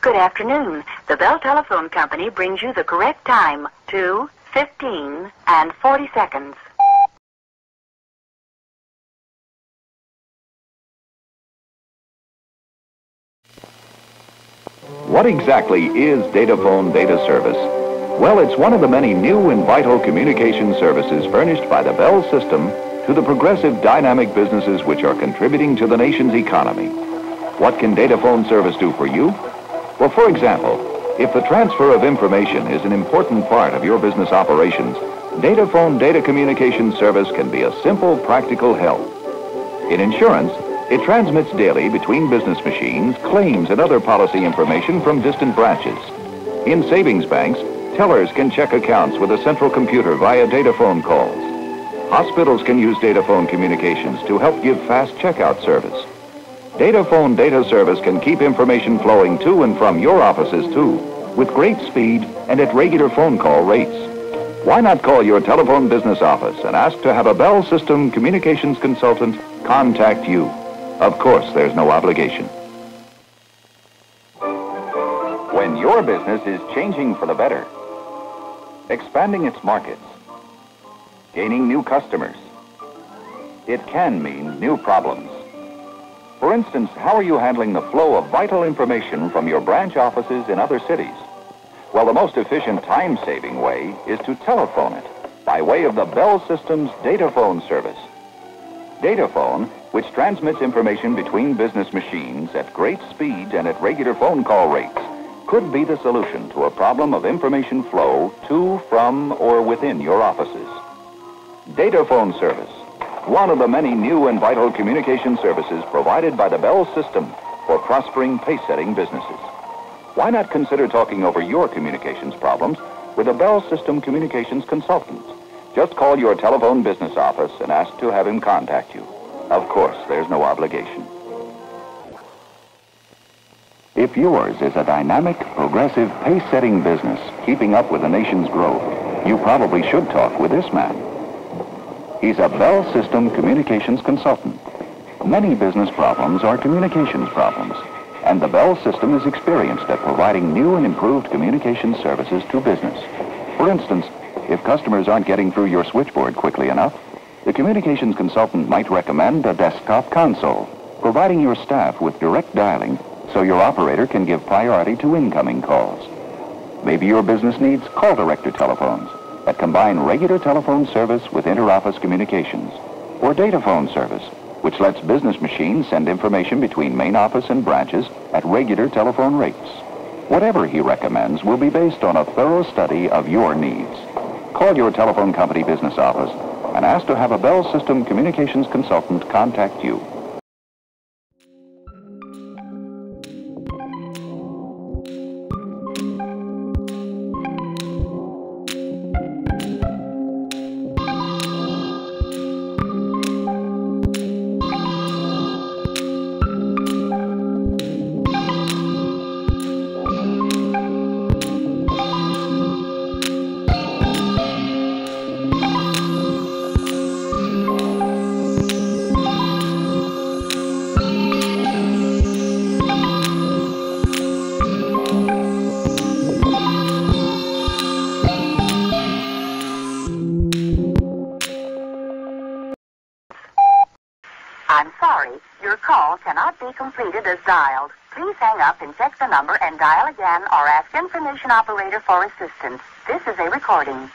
Good afternoon. The Bell Telephone Company brings you the correct time, 2, 15, and 40 seconds. What exactly is Dataphone Data Service? Well, it's one of the many new and vital communication services furnished by the Bell system to the progressive dynamic businesses which are contributing to the nation's economy. What can Dataphone service do for you? Well, for example, if the transfer of information is an important part of your business operations, Dataphone Data Communication Service can be a simple, practical help. In insurance, it transmits daily between business machines, claims, and other policy information from distant branches. In savings banks, tellers can check accounts with a central computer via dataphone calls. Hospitals can use dataphone communications to help give fast checkout service. Dataphone data service can keep information flowing to and from your offices, too, with great speed and at regular phone call rates. Why not call your telephone business office and ask to have a Bell System communications consultant contact you? Of course, there's no obligation. When your business is changing for the better, expanding its markets, gaining new customers, it can mean new problems. For instance, how are you handling the flow of vital information from your branch offices in other cities? Well, the most efficient time-saving way is to telephone it by way of the Bell System's dataphone service. Dataphone which transmits information between business machines at great speed and at regular phone call rates, could be the solution to a problem of information flow to, from, or within your offices. Data phone service, one of the many new and vital communication services provided by the Bell system for prospering pace-setting businesses. Why not consider talking over your communications problems with a Bell System communications consultant? Just call your telephone business office and ask to have him contact you. Of course, there's no obligation. If yours is a dynamic, progressive, pace-setting business keeping up with the nation's growth, you probably should talk with this man. He's a Bell System communications consultant. Many business problems are communications problems, and the Bell System is experienced at providing new and improved communication services to business. For instance, if customers aren't getting through your switchboard quickly enough, the communications consultant might recommend a desktop console, providing your staff with direct dialing so your operator can give priority to incoming calls. Maybe your business needs call director telephones that combine regular telephone service with interoffice communications, or data phone service, which lets business machines send information between main office and branches at regular telephone rates. Whatever he recommends will be based on a thorough study of your needs. Call your telephone company business office and ask to have a Bell System communications consultant contact you. I'm sorry, your call cannot be completed as dialed. Please hang up and check the number and dial again or ask information operator for assistance. This is a recording.